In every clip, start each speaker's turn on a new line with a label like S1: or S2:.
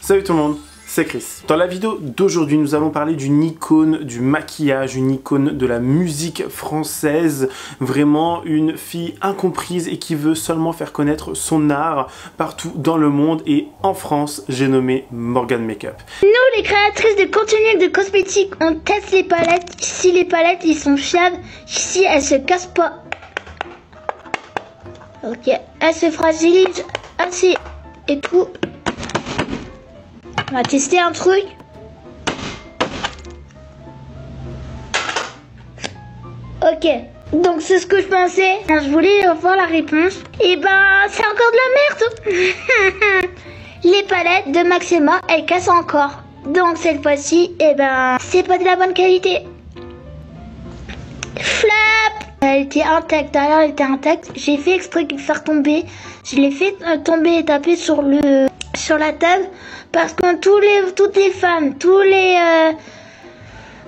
S1: Salut tout le monde c'est Chris. Dans la vidéo d'aujourd'hui, nous allons parler d'une icône du maquillage, une icône de la musique française, vraiment une fille incomprise et qui veut seulement faire connaître son art partout dans le monde et en France, j'ai nommé Morgan Makeup.
S2: Nous, les créatrices de contenu de cosmétiques, on teste les palettes. Si les palettes, ils sont fiables, si elles se cassent pas. Ok, elles se fragilisent assez et tout. On va tester un truc. Ok. Donc c'est ce que je pensais. Je voulais voir la réponse. Et ben c'est encore de la merde. Les palettes de Maxima, elles cassent encore. Donc cette fois-ci, et ben c'est pas de la bonne qualité. Flap Elle était intacte, derrière elle était intacte. J'ai fait exprès de faire tomber. Je l'ai fait euh, tomber et taper sur le sur la table parce que tous les, toutes les femmes, tous les, euh,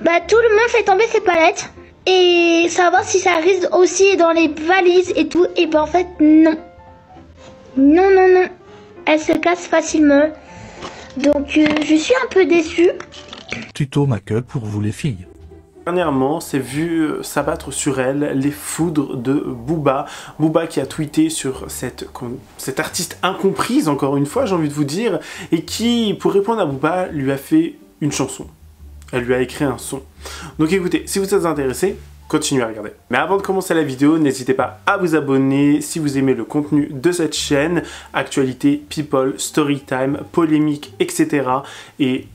S2: bah, tout le monde fait tomber ses palettes et savoir si ça risque aussi dans les valises et tout. Et ben en fait non, non non non, elle se casse facilement. Donc euh, je suis un peu déçue.
S3: Tuto make-up pour vous les filles.
S1: Dernièrement, c'est vu s'abattre sur elle les foudres de Booba. Booba qui a tweeté sur cette, artiste incomprise, encore une fois, j'ai envie de vous dire, et qui, pour répondre à Booba, lui a fait une chanson. Elle lui a écrit un son. Donc écoutez, si vous êtes intéressé, continuez à regarder. Mais avant de commencer la vidéo, n'hésitez pas à vous abonner si vous aimez le contenu de cette chaîne, actualité, people, storytime, polémique, etc. Et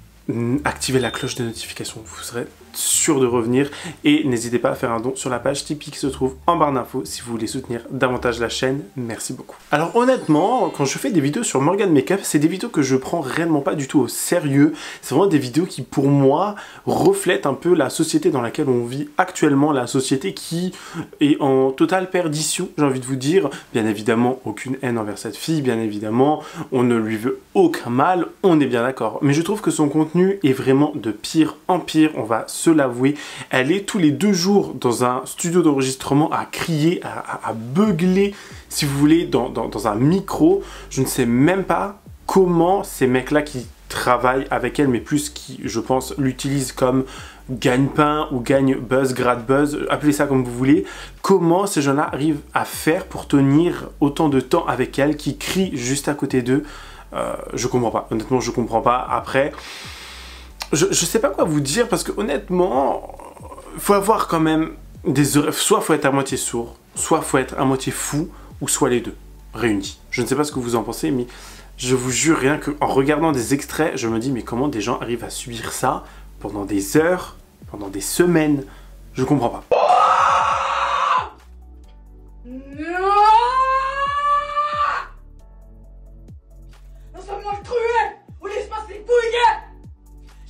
S1: activez la cloche de notification, vous serez sûr de revenir et n'hésitez pas à faire un don sur la page Tipeee qui se trouve en barre d'infos si vous voulez soutenir davantage la chaîne. Merci beaucoup. Alors honnêtement, quand je fais des vidéos sur Morgan Makeup, c'est des vidéos que je prends réellement pas du tout au sérieux. C'est vraiment des vidéos qui pour moi reflètent un peu la société dans laquelle on vit actuellement, la société qui est en totale perdition, j'ai envie de vous dire. Bien évidemment, aucune haine envers cette fille, bien évidemment, on ne lui veut aucun mal, on est bien d'accord. Mais je trouve que son contenu est vraiment de pire en pire, on va se l'avouer. Elle est tous les deux jours dans un studio d'enregistrement à crier, à, beugler, si vous voulez, dans, un micro. Je ne sais même pas comment ces mecs-là qui travaillent avec elle, mais plus qui, je pense, l'utilisent comme gagne-pain ou gagne-buzz, grade-buzz, appelez ça comme vous voulez, comment ces gens-là arrivent à faire pour tenir autant de temps avec elle, qui crient juste à côté d'eux. Euh, je comprends pas, honnêtement je comprends pas. Après, je, sais pas quoi vous dire parce que honnêtement, faut avoir quand même des oreilles. Soit faut être à moitié sourd, soit faut être à moitié fou, ou soit les deux réunis. Je ne sais pas ce que vous en pensez, mais je vous jure rien qu'en regardant des extraits, je me dis mais comment des gens arrivent à subir ça pendant des heures, pendant des semaines? Je comprends pas.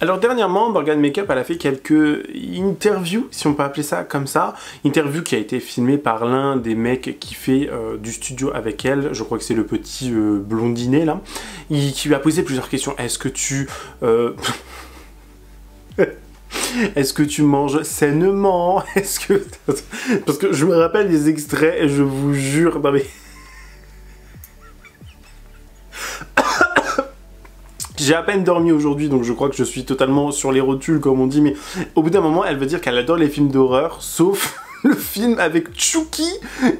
S1: Alors dernièrement, Morgan Makeup, a fait quelques interviews, si on peut appeler ça comme ça. Interview qui a été filmée par l'un des mecs qui fait euh, du studio avec elle. Je crois que c'est le petit euh, blondinet là. qui lui a posé plusieurs questions. Est-ce que tu... Euh, est-ce que tu manges sainement? Est-ce que... Parce que je me rappelle des extraits je vous jure... Non mais... J'ai à peine dormi aujourd'hui, donc je crois que je suis totalement sur les rotules, comme on dit, mais au bout d'un moment, elle veut dire qu'elle adore les films d'horreur, sauf le film avec Chucky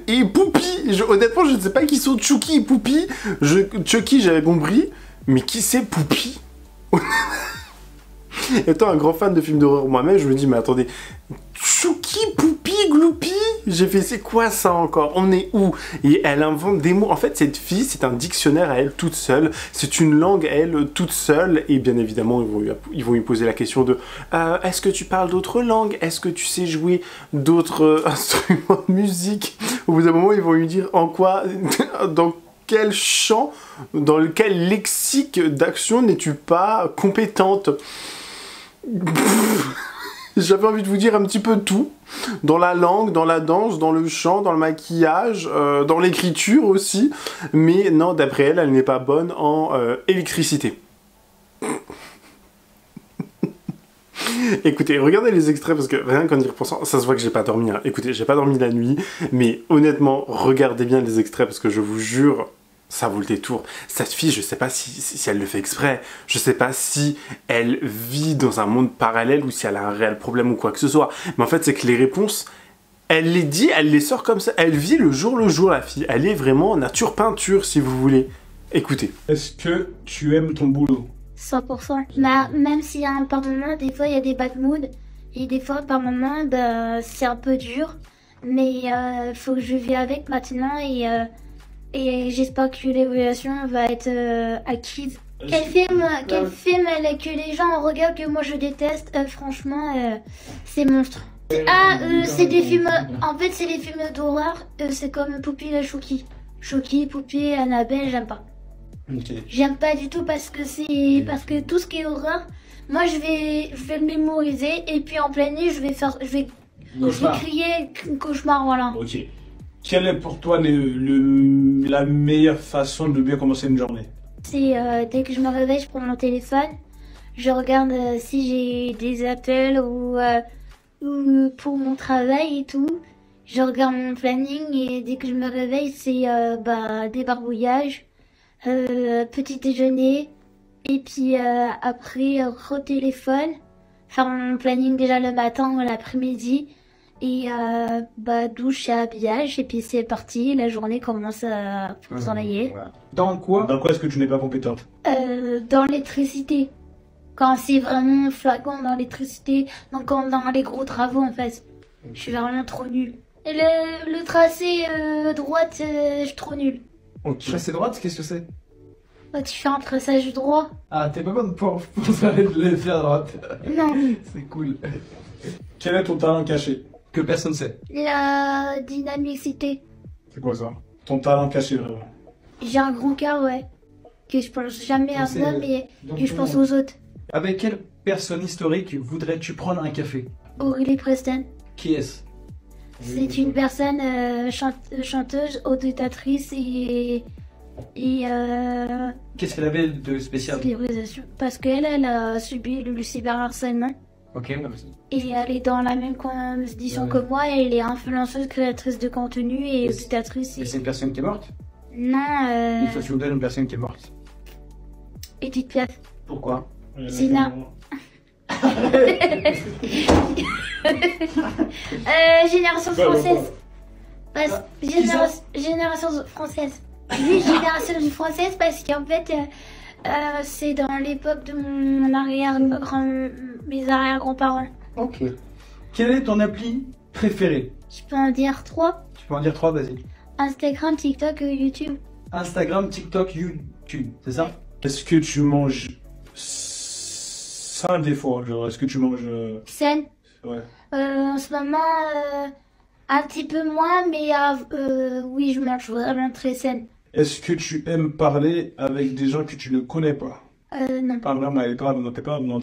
S1: et Poupie. honnêtement, je ne sais pas qui sont Chucky et Poupie. Je, Chucky, j'avais compris, mais qui c'est Poupie? Étant un grand fan de films d'horreur moi-même, je me dis, mais attendez, J'ai fait, c'est quoi ça encore? On est où? Et elle invente des mots. En fait, cette fille, c'est un dictionnaire à elle toute seule. C'est une langue à elle toute seule. Et bien évidemment, ils vont lui, poser la question de euh, Est-ce que tu parles d'autres langues? Est-ce que tu sais jouer d'autres euh, instruments de musique? Au bout d'un moment, ils vont lui dire En quoi Dans quel champ, dans quel lexique d'action n'es-tu pas compétente? J'avais envie de vous dire un petit peu tout. Dans la langue, dans la danse, dans le chant, dans le maquillage, euh, dans l'écriture aussi. Mais non, d'après elle, elle n'est pas bonne en euh, électricité. Écoutez, regardez les extraits parce que rien qu'en y repensant, ça se voit que j'ai pas dormi. hein. Écoutez, j'ai pas dormi la nuit, mais honnêtement, regardez bien les extraits parce que je vous jure, ça vaut le détour. Cette fille, je sais pas si, si si elle le fait exprès, je sais pas si elle vit dans un monde parallèle ou si elle a un réel problème ou quoi que ce soit. Mais en fait, c'est que les réponses, elle les dit, elle les sort comme ça. Elle vit le jour le jour, la fille. Elle est vraiment nature peinture, si vous voulez. Écoutez.
S4: Est-ce que tu aimes ton boulot?
S2: 100%. Bah, même s'il y a un par moment, des fois il y a des bad moods. Et des fois par moment, bah, c'est un peu dur. Mais euh, faut que je vis avec maintenant et, euh, et j'espère que l'évaluation va être euh, acquise. Quel film, quel film elle- que les gens regardent que moi je déteste, euh, franchement, euh, c'est monstre. Ah, euh, c'est des films. En fait, c'est des films d'horreur. c'est comme Poupée la Chouki. Chouki, Poupée, Annabelle, j'aime pas. J'aime pas du tout parce que c'est parce que tout ce qui est horreur, moi je vais je vais le mémoriser et puis en pleine nuit je vais faire je vais, je vais
S4: Cauchemar.
S2: crier cauchemar voilà.
S4: Ok. Quelle est pour toi le, la meilleure façon de bien commencer une journée?
S2: C'est euh, dès que je me réveille, je prends mon téléphone, je regarde euh, si j'ai des appels ou euh, ou pour mon travail et tout. Je regarde mon planning et dès que je me réveille, c'est bah débarbouillage, euh, petit déjeuner et puis après re-téléphone, faire mon planning déjà le matin ou l'après-midi et euh, bah douche et habillage et puis c'est parti, la journée commence à s'enrayer.
S4: Dans quoi Dans quoi est-ce que tu n'es pas compétente
S2: Euh, dans l'électricité. Quand c'est vraiment flagrant dans l'électricité, donc quand dans les gros travaux en fait. Je suis vraiment trop nulle. Et le, le tracé euh, droite, euh, je suis trop nulle.
S4: Ok.
S5: Tracé droite, qu'est-ce que c'est
S2: Bah, tu fais un traçage droit
S5: Ah, t'es pas bonne pour, pour faire les faire à droite.
S2: Non,
S5: C'est cool.
S4: Quel est ton talent caché
S5: Que personne sait.
S2: la dynamicité.
S4: C'est quoi ça? Ton talent caché, vraiment.
S2: J'ai un grand cœur, ouais. Que je pense jamais à moi, mais
S5: donc,
S2: que je pense aux autres.
S5: Avec quelle personne historique voudrais-tu prendre un café?
S2: Aurélie Preston.
S5: Qui est-ce?
S2: C'est une personne euh, chante- chanteuse, auditatrice et. et. euh.
S5: Qu'est-ce qu'elle avait de spécial?
S2: Parce qu'elle, elle a subi le cyberharcèlement.
S5: Ok, merci.
S2: Et elle est dans la même condition
S5: Ouais.
S2: que moi. Elle est influenceuse, créatrice de contenu et
S5: Et c'est-
S2: auditatrice.
S5: Et
S2: Et...
S5: c'est une personne qui est morte?
S2: Non, euh.
S5: Il faut plaît une personne qui est morte.
S2: Edith Piaf.
S5: Pourquoi?
S2: C'est là. Euh, génération française. Parce- génération, génération française. Oui, génération française parce qu'en fait, euh, euh, c'est dans l'époque de mon arrière grand, mes arrière-grands-parents.
S5: Ok. Quelle est ton appli préférée
S2: Je peux en dire trois.
S5: Tu peux en dire trois, vas-y.
S2: Instagram, TikTok, euh, YouTube.
S5: Instagram, TikTok, YouTube, c'est ça?
S4: Est-ce que tu manges sain des fois Genre, est-ce que tu manges. euh,
S2: Scène.
S4: Ouais.
S2: Euh, en ce moment, euh, un petit peu moins, mais euh, euh, oui, je mange vraiment très saine.
S4: Est-ce que tu aimes parler avec des gens que tu ne connais pas?
S2: Euh, non,
S4: elle est pas non, t'es pas non.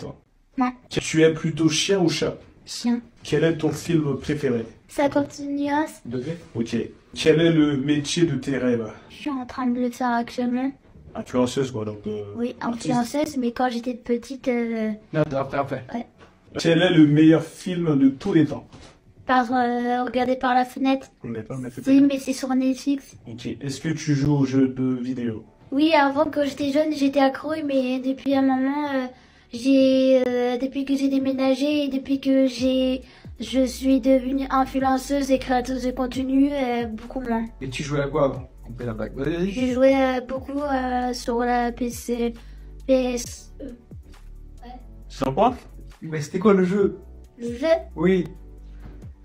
S2: Non.
S4: Tu aimes plutôt chien ou chat?
S2: Chien.
S4: Quel est ton film préféré?
S2: 50 nuances.
S5: Degré
S4: Ok. Quel est le métier de tes rêves?
S2: Je suis en train de le faire actuellement.
S4: Influenceuse, quoi, donc. euh,
S2: Oui, influenceuse, mais quand j'étais petite, euh,
S5: Non, après, après.
S4: Quel est le meilleur film de tous les temps?
S2: Par euh, regarder par la fenêtre.
S4: On n'est pas, on a fait
S2: Si, mais c'est sur Netflix.
S4: Ok. Est-ce que tu joues aux jeux de vidéo?
S2: Oui, avant quand j'étais jeune, j'étais accro, mais depuis un moment, euh, j'ai, euh, depuis que j'ai déménagé et depuis que j'ai, je suis devenue influenceuse et créatrice de contenu, euh, beaucoup moins.
S5: Et tu jouais à quoi avant? On fait la.
S2: J'ai joué euh, beaucoup euh, sur la PC, PS.
S4: Sur quoi?
S5: Mais c'était quoi le jeu?
S4: Le jeu?
S5: Oui.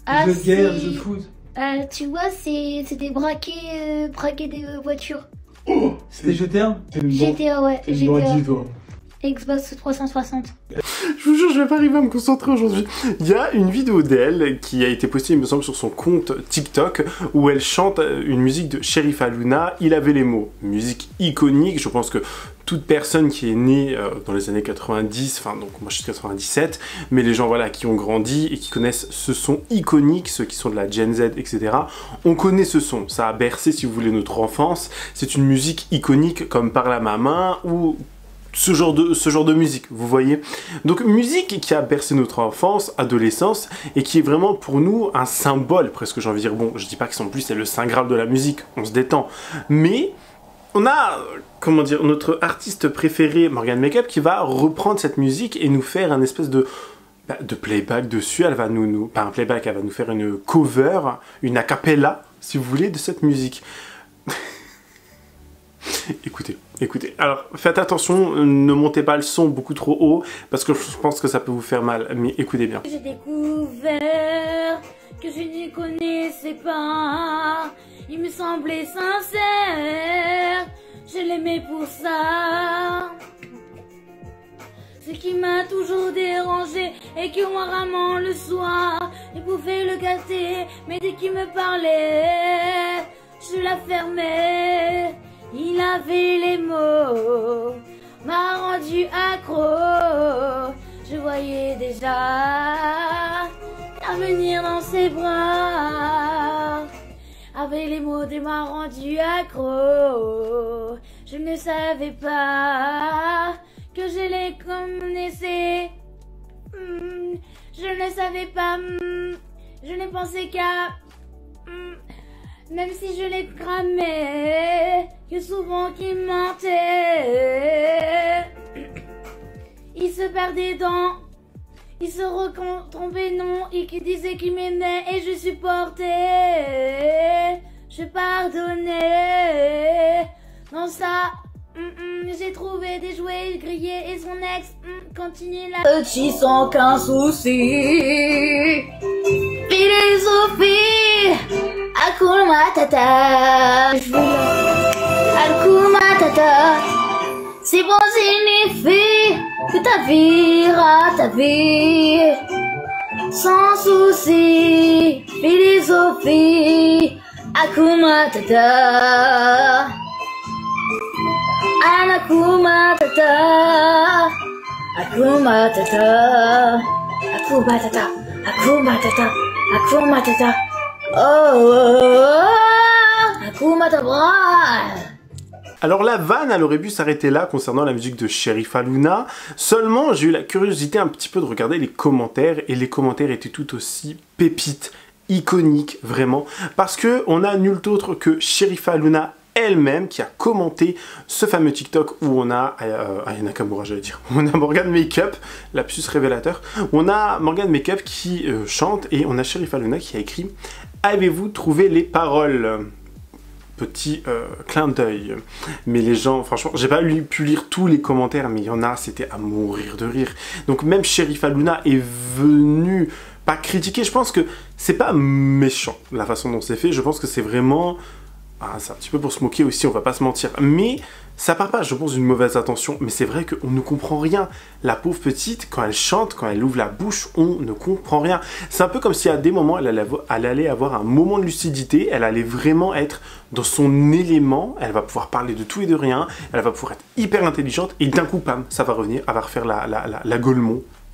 S4: Ah,
S5: jeu de guerre, jeu de foot.
S4: Euh, tu vois, c'est c'était braquer, euh, braquer des euh, voitures.
S6: Oh
S5: C'était GTA
S4: GTA, ouais. GTA.
S6: toi.
S4: Xbox 360.
S1: Je vous jure, je vais pas arriver à me concentrer aujourd'hui. Il y a une vidéo d'elle qui a été postée, il me semble, sur son compte TikTok où elle chante une musique de Sheriff Luna. Il avait les mots. Musique iconique. Je pense que toute personne qui est née euh, dans les années 90, enfin donc moi je suis de 97, mais les gens voilà qui ont grandi et qui connaissent ce son iconique, ceux qui sont de la Gen Z, etc. On connaît ce son. Ça a bercé, si vous voulez, notre enfance. C'est une musique iconique comme Par la ma main ou ce genre de, ce genre de musique, vous voyez donc musique qui a bercé notre enfance, adolescence, et qui est vraiment pour nous un symbole, presque j'ai envie de dire. Bon, je dis pas que en plus c'est le saint graal de la musique, on se détend. Mais on a, comment dire, notre artiste préféré, Morgan Makeup, qui va reprendre cette musique et nous faire un espèce de bah, de playback dessus. Elle va nous, pas un playback, elle va nous faire une cover, une a cappella, si vous voulez, de cette musique. écoutez, écoutez. Alors, faites attention, ne montez pas le son beaucoup trop haut, parce que je pense que ça peut vous faire mal, mais écoutez bien.
S2: J'ai découvert que je ne connaissais pas. Il me semblait sincère. Je l'aimais pour ça. Ce qui m'a toujours dérangé et que moi rarement le soir, il pouvait le gâter, mais dès qu'il me parlait, je la fermais. Il avait les mots, m'a rendu accro. Je voyais déjà l'avenir dans ses bras. Avec les mots de m'a rendu accro. Je ne savais pas que je les connaissais. Hmm, Je ne savais pas. hmm, Je ne pensais qu'à. hmm, Même si je les cramais, que souvent qu'il mentait. Il se perdait dans. Il se retrompait non, et qui disait qu'il m'aimait et je supportais. Je pardonnais. Dans ça, hum, hum, j'ai trouvé des jouets grillés et son ex hum, continue la petit sans qu'un souci. Philosophie. Je veux Hakuna Matata. C'est bon signifie que ta vie ira ta vie sans souci. Philosophie, Akuma Tata. Anakuma Tata. Akuma Tata. Akuma Tata. Akuma Tata. Akuma Tata. Oh, oh, oh. Akuma Tata.
S1: Alors la vanne, elle aurait pu s'arrêter là concernant la musique de Sheriff Luna. Seulement, j'ai eu la curiosité un petit peu de regarder les commentaires et les commentaires étaient tout aussi pépites, iconiques vraiment, parce que on a nul autre que Sheriff Luna elle-même qui a commenté ce fameux TikTok où on a euh, Aya Nakamura, j'allais dire, on a Morgan Makeup, lapsus révélateur, on a Morgan Makeup qui euh, chante et on a Sheriff Luna qui a écrit Avez-vous trouvé les paroles? Petit euh, clin d'œil. Mais les gens, franchement, j'ai pas pu lire tous les commentaires, mais il y en a, c'était à mourir de rire. Donc même Sheriff Luna est venu pas critiquer, je pense que c'est pas méchant la façon dont c'est fait, je pense que c'est vraiment... Ah, c'est un petit peu pour se moquer aussi, on va pas se mentir. Mais ça part pas, je pense, d'une mauvaise intention. Mais c'est vrai qu'on ne comprend rien. La pauvre petite, quand elle chante, quand elle ouvre la bouche, on ne comprend rien. C'est un peu comme si à des moments, elle allait, avoir un moment de lucidité, elle allait vraiment être dans son élément, elle va pouvoir parler de tout et de rien, elle va pouvoir être hyper intelligente, et d'un coup, pam, ça va revenir, elle va refaire la, la, la, la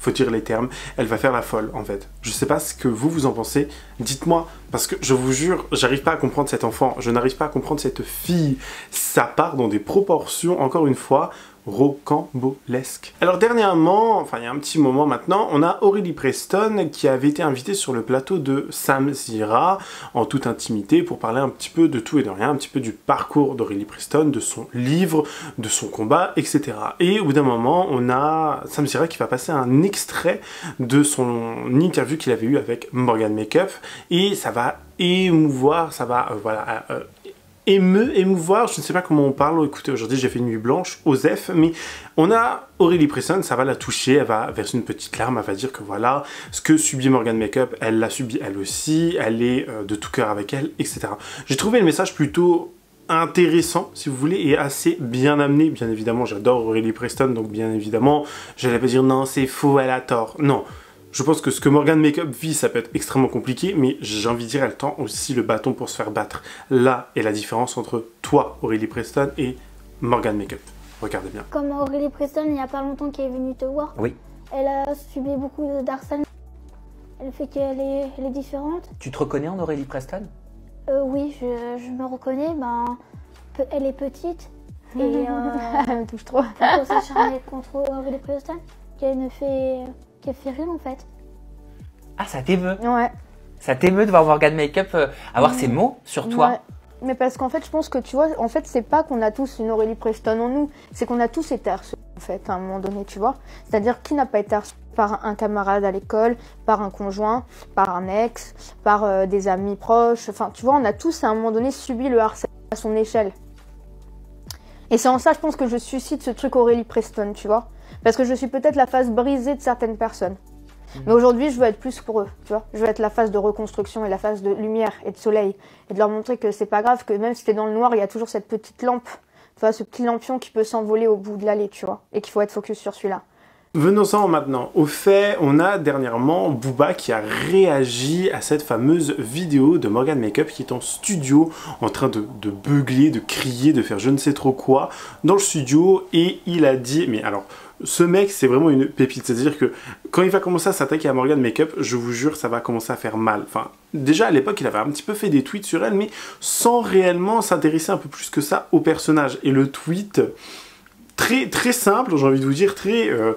S1: faut dire les termes, elle va faire la folle en fait. Je sais pas ce que vous vous en pensez, dites-moi, parce que je vous jure, j'arrive pas à comprendre cet enfant, je n'arrive pas à comprendre cette fille. Ça part dans des proportions, encore une fois, rocambolesques. Alors dernièrement, enfin il y a un petit moment maintenant, on a Aurélie Preston qui avait été invitée sur le plateau de Sam Zira en toute intimité pour parler un petit peu de tout et de rien, un petit peu du parcours d'Aurélie Preston, de son livre, de son combat, etc. Et au bout d'un moment, on a Sam Zira qui va passer un extrait de son interview qu'il avait eu avec Morgan Makeup et ça va émouvoir, ça va euh, euh, émeut, émouvoir, je ne sais pas comment on parle, écoutez, aujourd'hui j'ai fait une nuit blanche, Osef, mais on a Aurélie Preston, ça va la toucher, elle va verser une petite larme, elle va dire que voilà, ce que subit Morgan Makeup, elle l'a subi elle aussi, elle est euh, de tout cœur avec elle, etc. J'ai trouvé le message plutôt intéressant, si vous voulez, et assez bien amené. Bien évidemment, j'adore Aurélie Preston, donc bien évidemment, j'allais pas dire non, c'est faux, elle a tort. Non. Je pense que ce que Morgan Makeup vit, ça peut être extrêmement compliqué, mais j'ai envie de dire, elle tend aussi le bâton pour se faire battre. Là est la différence entre toi, Aurélie Preston, et Morgan Makeup. Regardez bien.
S2: Comme Aurélie Preston, il n'y a pas longtemps qui est venue te voir.
S7: Oui.
S2: Elle a subi beaucoup de harcèlement. Elle fait qu'elle est, elle est différente.
S7: Tu te reconnais en Aurélie Preston?
S2: Euh, oui, je, je me reconnais. Ben, pe- elle est petite. Et euh,
S8: Elle me touche trop.
S2: s'acharner contre Aurélie Preston. Qu'elle ne fait, qu'elle fait rien en fait.
S7: Ah, ça t'émeut.
S8: Ouais.
S7: Ça t'émeut de voir Morgan Makeup euh, avoir ces mots sur toi.
S8: Ouais. Mais parce qu'en fait, je pense que tu vois, en fait, c'est pas qu'on a tous une Aurélie Preston en nous, c'est qu'on a tous été harcelés, en fait, à un moment donné, tu vois. C'est-à-dire, qui n'a pas été harcelé par un camarade à l'école, par un conjoint, par un ex, par euh, des amis proches? Enfin, tu vois, on a tous à un moment donné subi le harcèlement à son échelle. Et c'est en ça, je pense que je suscite ce truc Aurélie Preston, tu vois. Parce que je suis peut-être la face brisée de certaines personnes. Mais aujourd'hui, je veux être plus pour eux, tu vois. Je veux être la phase de reconstruction et la phase de lumière et de soleil. Et de leur montrer que c'est pas grave, que même si t'es dans le noir, il y a toujours cette petite lampe. Tu vois, ce petit lampion qui peut s'envoler au bout de l'allée, tu vois. Et qu'il faut être focus sur celui-là.
S1: Venons-en maintenant au fait, on a dernièrement Booba qui a réagi à cette fameuse vidéo de Morgan Makeup qui est en studio en train de, de beugler, de crier, de faire je ne sais trop quoi dans le studio et il a dit, mais alors ce mec c'est vraiment une pépite, c'est-à-dire que quand il va commencer à s'attaquer à Morgan Makeup, je vous jure ça va commencer à faire mal. Enfin, déjà à l'époque il avait un petit peu fait des tweets sur elle mais sans réellement s'intéresser un peu plus que ça au personnage. Et le tweet très très simple, j'ai envie de vous dire très... euh,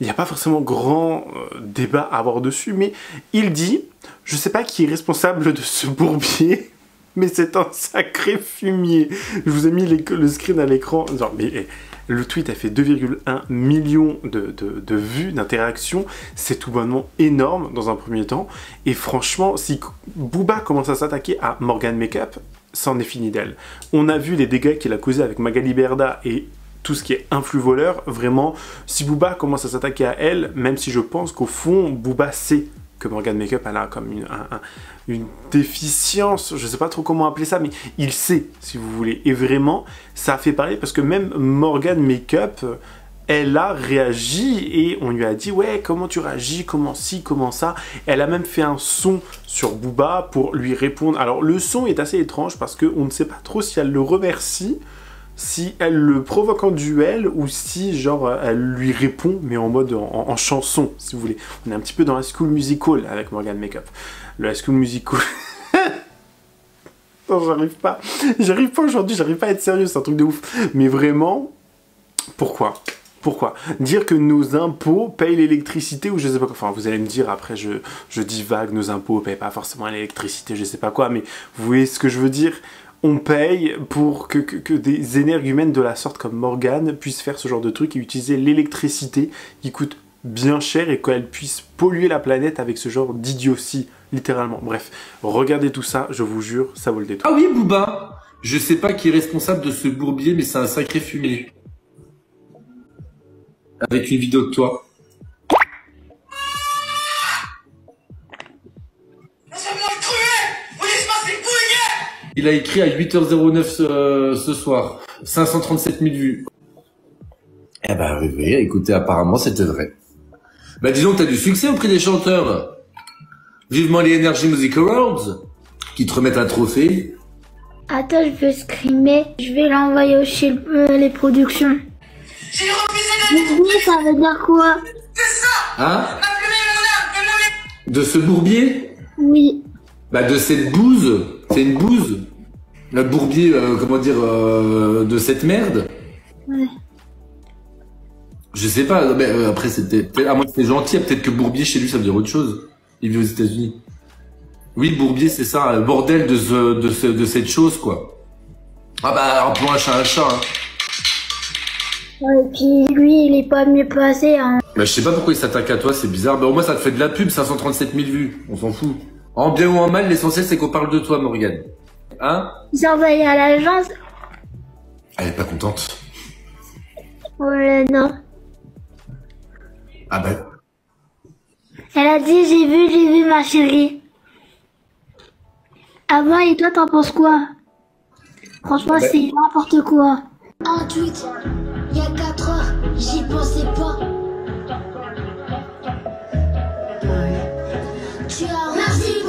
S1: il n'y a pas forcément grand euh, débat à avoir dessus, mais il dit Je sais pas qui est responsable de ce bourbier, mais c'est un sacré fumier. Je vous ai mis le screen à l'écran. Genre, mais eh, le tweet a fait 2,1 millions de, de- vues, d'interactions. C'est tout bonnement énorme dans un premier temps. Et franchement, si Booba commence à s'attaquer à Morgan Makeup, c'en est fini d'elle. On a vu les dégâts qu'il a causés avec Magali Berda et tout ce qui est influx voleur, vraiment, si Booba commence à s'attaquer à elle, même si je pense qu'au fond, Booba sait que Morgan Makeup a comme une, un- un- une déficience, je sais pas trop comment appeler ça, mais il sait, si vous voulez. Et vraiment, ça a fait parler parce que même Morgan Makeup, elle a réagi et on lui a dit ouais comment tu réagis, comment ci, comment ça. Elle a même fait un son sur Booba pour lui répondre. Alors le son est assez étrange parce qu'on ne sait pas trop si elle le remercie si elle le provoque en duel ou si genre elle lui répond mais en mode en, en chanson si vous voulez. On est un petit peu dans la school musical avec Morgan Makeup. Le high school musical. non j'arrive pas. J'arrive pas aujourd'hui, j'arrive pas à être sérieux, c'est un truc de ouf. Mais vraiment, pourquoi? Pourquoi? Dire que nos impôts payent l'électricité ou je sais pas quoi. Enfin, vous allez me dire après, je, je divague, nos impôts payent pas forcément l'électricité, je sais pas quoi, mais vous voyez ce que je veux dire? On paye pour que, que- que des énergumènes de la sorte comme Morgane puissent faire ce genre de truc et utiliser l'électricité qui coûte bien cher et qu'elle puisse polluer la planète avec ce genre d'idiotie, littéralement. Bref, regardez tout ça, je vous jure, ça vaut le détour.
S9: Ah oui, Booba Je sais pas qui est responsable de ce bourbier, mais c'est un sacré fumier. Avec une vidéo de toi. Il a écrit à 8h09 ce, ce soir. 537 000 vues. Eh ben oui, oui, écoutez, apparemment c'était vrai. Bah disons que t'as du succès auprès des chanteurs. Vivement les Energy Music Awards, qui te remettent un trophée.
S2: Attends, je vais screamer. Je vais l'envoyer chez euh, les productions. Oui, ça veut dire quoi?
S9: Hein? De ce bourbier?
S2: Oui.
S9: Bah de cette bouse. C'est une bouse. Le bourbier, euh, comment dire, euh, de cette merde.
S2: Ouais.
S9: Je sais pas, mais euh, après c'était, à moins que c'était gentil, peut-être que Bourbier chez lui ça veut dire autre chose. Il vit aux États-Unis. Oui, Bourbier c'est ça, le bordel de ce, de ce, de cette chose quoi. Ah bah appelons un chat un chat. Hein.
S2: Ouais, et puis lui, il est pas mieux placé. Hein.
S9: Bah je sais pas pourquoi il s'attaque à toi, c'est bizarre. Bah au moins ça te fait de la pub, 537 000 vues, on s'en fout. En bien ou en mal, l'essentiel c'est qu'on parle de toi, Morgane. Hein
S10: J'ai envoyé à l'agence.
S9: Elle est pas contente.
S10: Oh là non.
S9: Ah ben,
S10: Elle a dit j'ai vu, j'ai vu ma chérie. Ah bon, et toi t'en penses quoi? Franchement,
S9: Bah-
S10: c'est n'importe quoi.
S2: Un tweet, il y a 4 heures, j'y pensais pas. Tu as Merci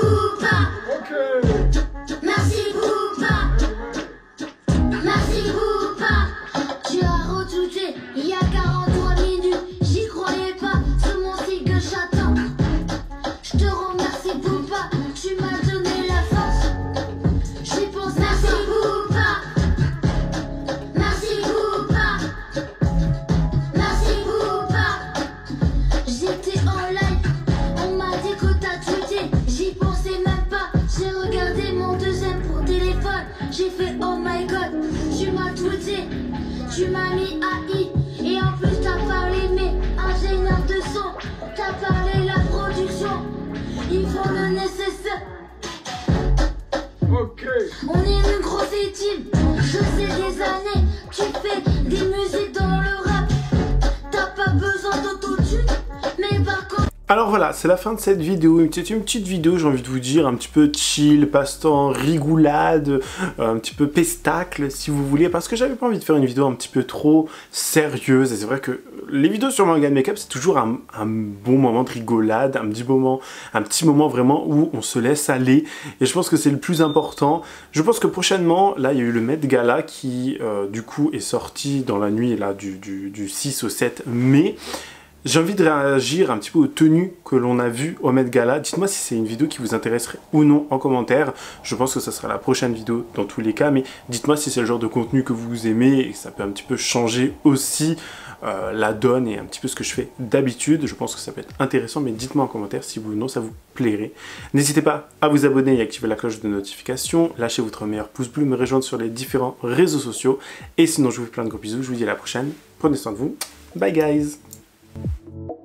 S1: Alors voilà, c'est la fin de cette vidéo. Petite, une petite vidéo, j'ai envie de vous dire, un petit peu chill, passe-temps, rigoulade, euh, un petit peu pestacle, si vous voulez, parce que j'avais pas envie de faire une vidéo un petit peu trop sérieuse. Et c'est vrai que les vidéos sur Morgan Makeup, c'est toujours un, bon moment de rigolade, un petit moment, un petit moment vraiment où on se laisse aller. Et je pense que c'est le plus important. Je pense que prochainement, là, il y a eu le Met Gala qui, euh, du coup, est sorti dans la nuit là du 6 au 7 mai. J'ai envie de réagir un petit peu aux tenues que l'on a vues au Met Gala. Dites-moi si c'est une vidéo qui vous intéresserait ou non en commentaire. Je pense que ça sera la prochaine vidéo dans tous les cas, mais dites-moi si c'est le genre de contenu que vous aimez et que ça peut un petit peu changer aussi euh, la donne et un petit peu ce que je fais d'habitude. Je pense que ça peut être intéressant, mais dites-moi en commentaire si vous ou non ça vous plairait. N'hésitez pas à vous abonner et activer la cloche de notification. Lâchez votre meilleur pouce bleu, me rejoindre sur les différents réseaux sociaux. Et sinon, je vous fais plein de gros bisous. Je vous dis à la prochaine. Prenez soin de vous. Bye guys you